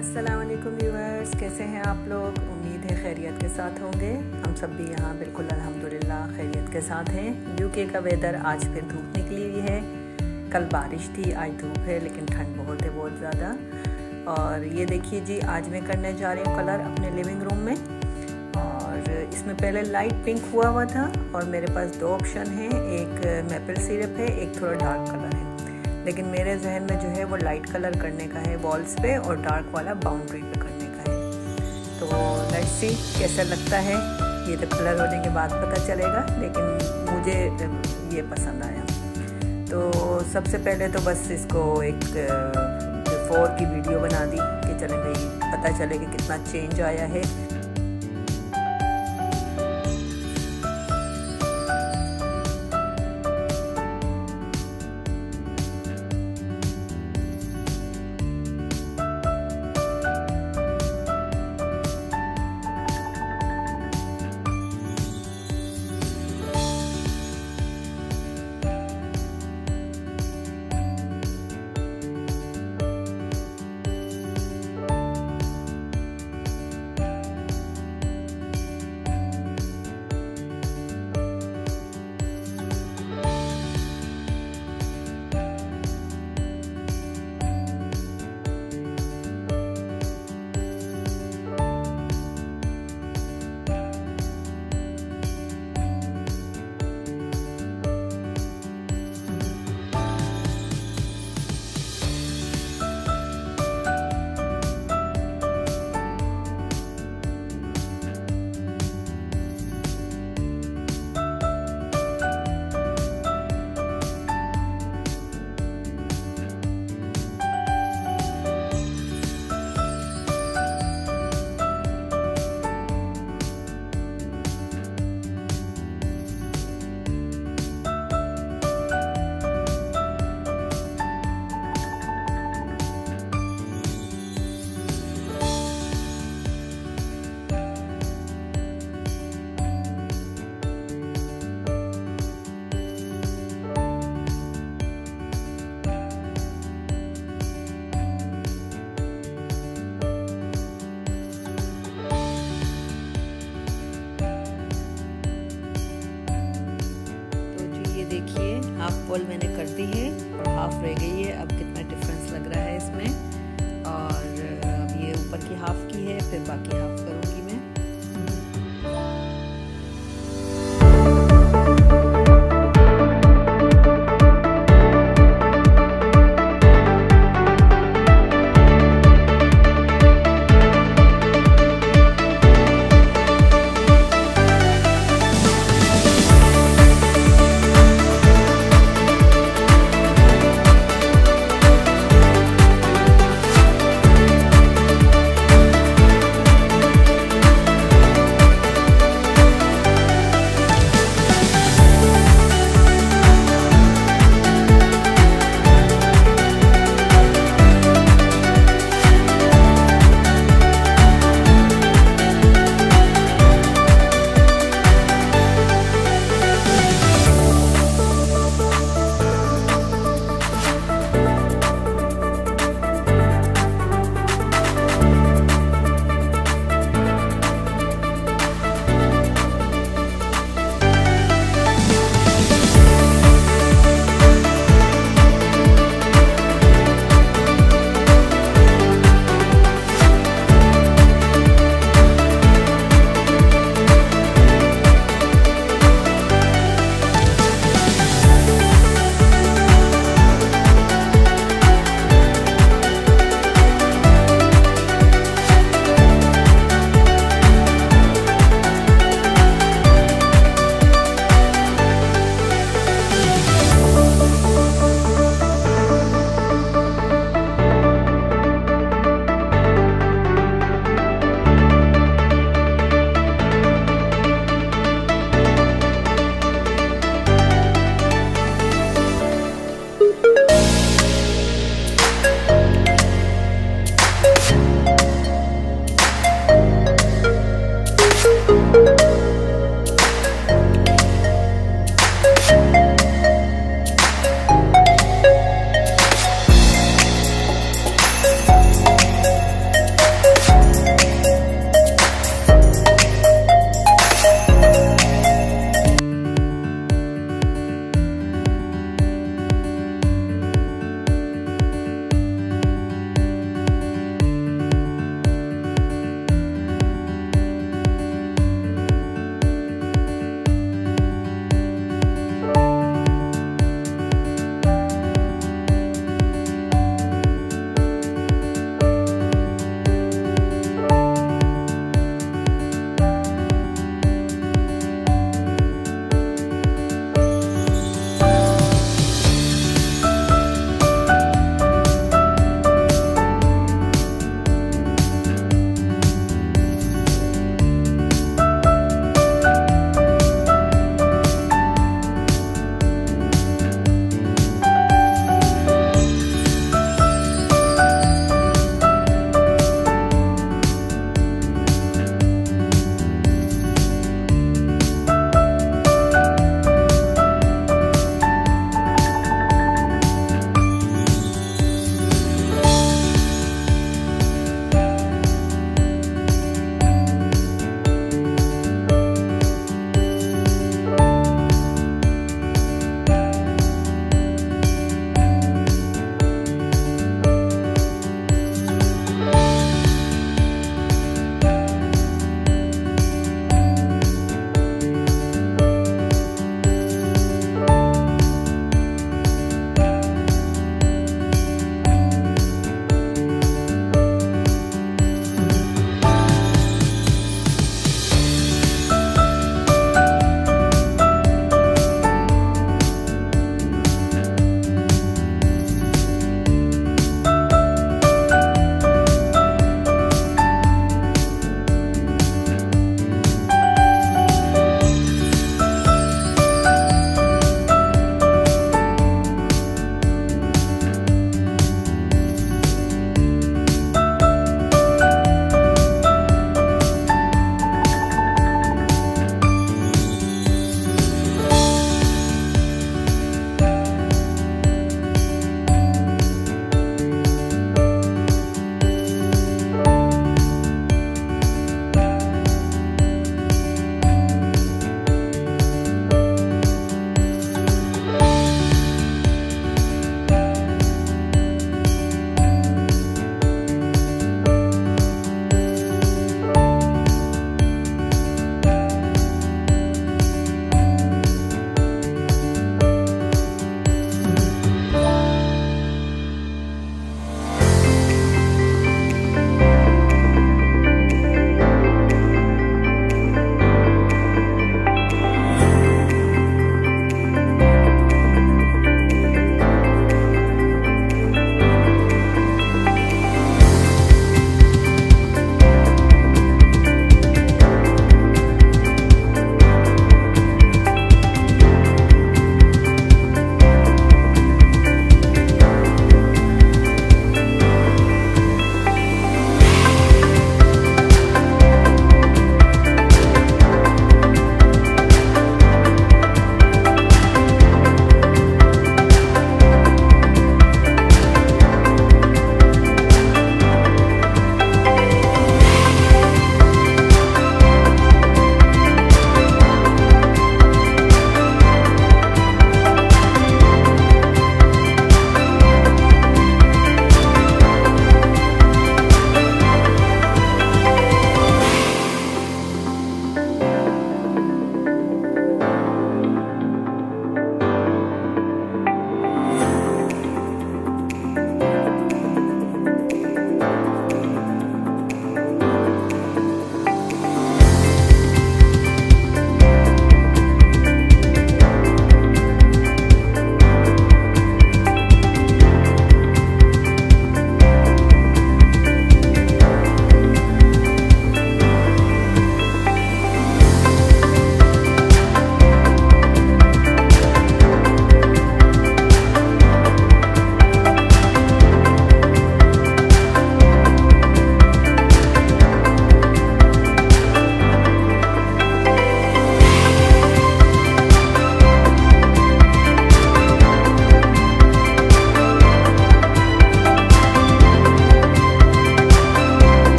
अस्सलाम वालेकुम व्यूअर्स कैसे हैं आप लोग? उम्मीद है खैरियत के साथ होंगे। हम सब भी यहाँ बिल्कुल अल्हम्दुलिल्लाह खैरियत के साथ हैं। यूके का वेदर आज फिर धूप निकली हुई है। कल बारिश थी, आज धूप है, लेकिन ठंड बहुत है, बहुत ज़्यादा। और ये देखिए जी, आज मैं करने जा रही हूँ कलर अपने लिविंग रूम में। और इसमें पहले लाइट पिंक हुआ हुआ था और मेरे पास दो ऑप्शन हैं। एक मेपल सिरप है, एक थोड़ा डार्क कलर है। लेकिन मेरे जहन में जो है वो लाइट कलर करने का है वॉल्स पे और डार्क वाला बाउंड्री पे करने का है। तो लेट्स सी कैसा लगता है? ये तो कलर होने के बाद पता चलेगा, लेकिन मुझे ये पसंद आया। तो सबसे पहले तो बस इसको एक फोर की वीडियो बना दी कि चले भाई, पता चले कि कितना चेंज आया है। वॉल मैंने कर दी है हाफ़ रह गई है। अब कितना डिफरेंस लग रहा है इसमें? और ये ऊपर की हाफ़ की है, फिर बाकी